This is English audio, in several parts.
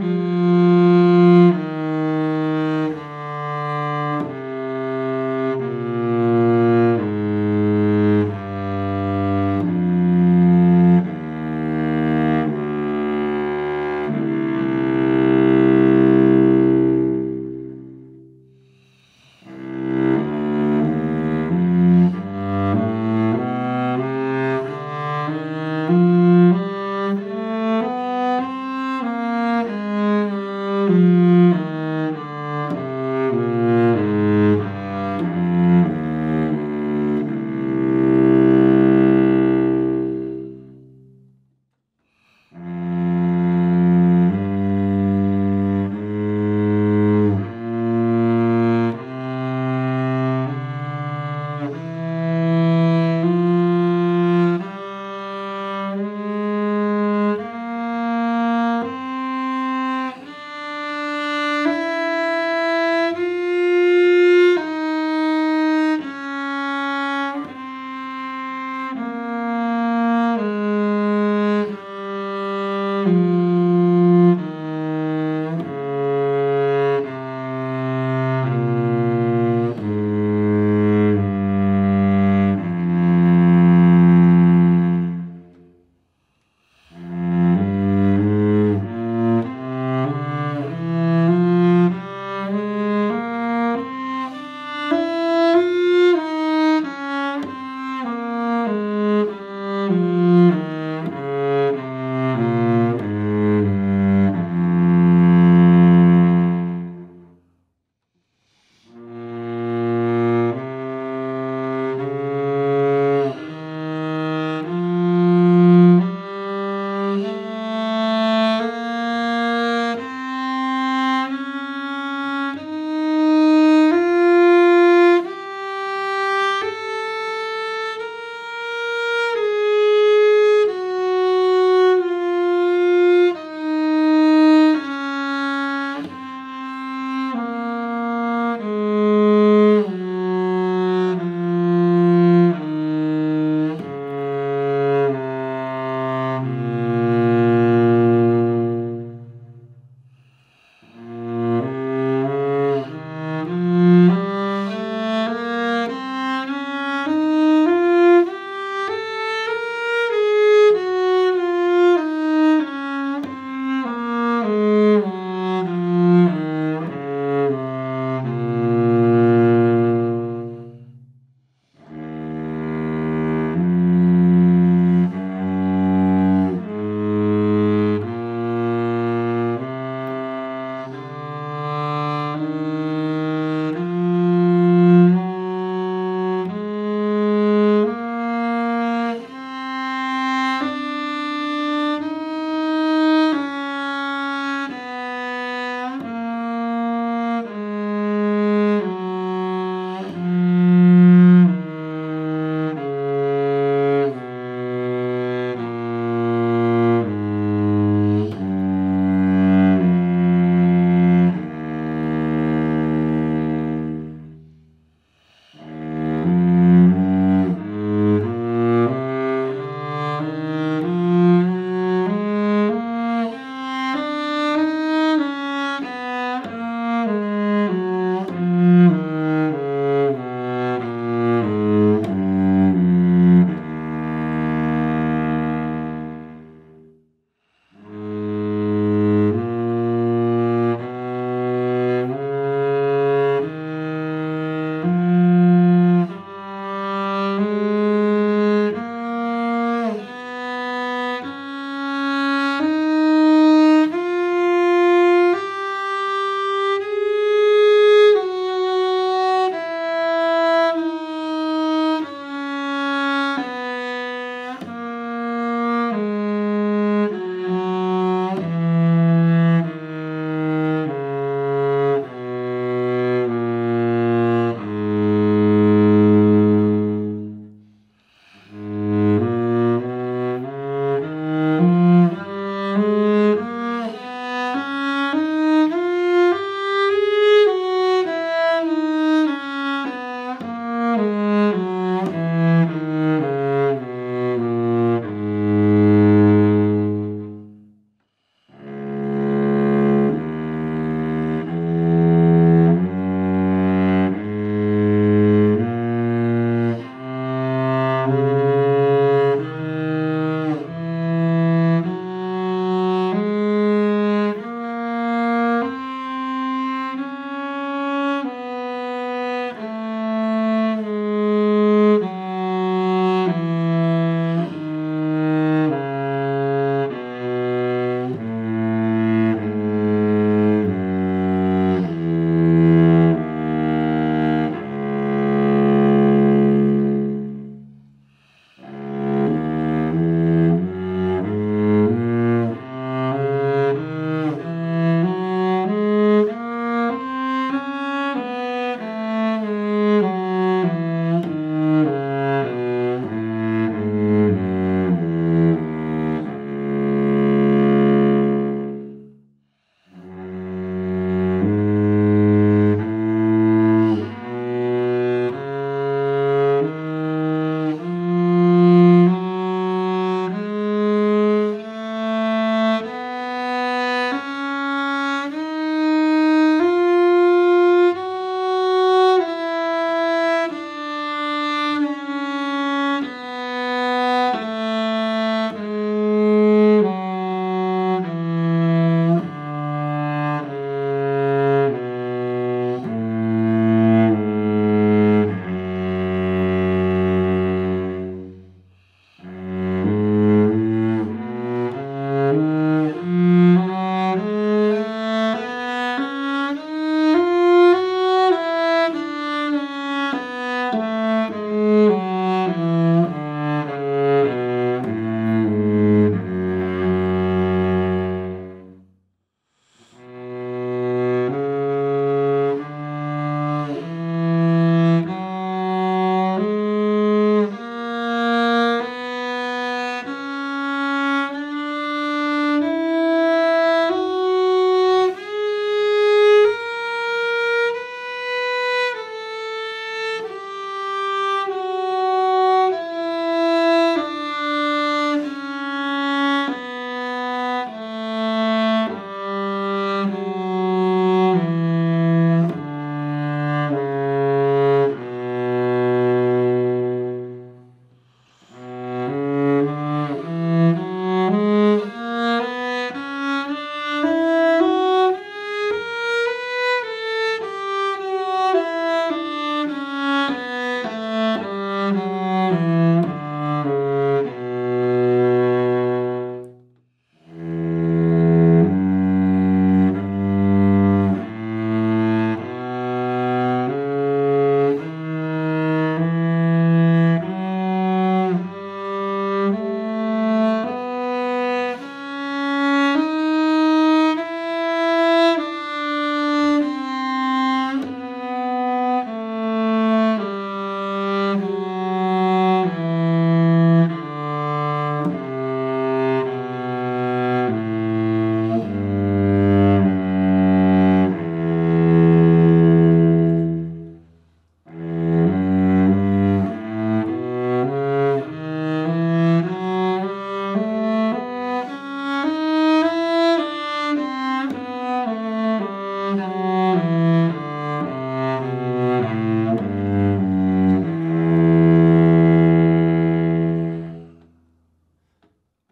Música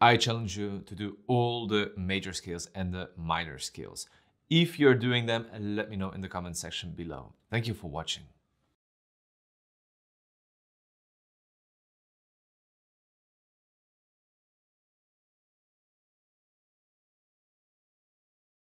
I challenge you to do all the major scales and the minor scales. If you're doing them, let me know in the comment section below. Thank you for watching.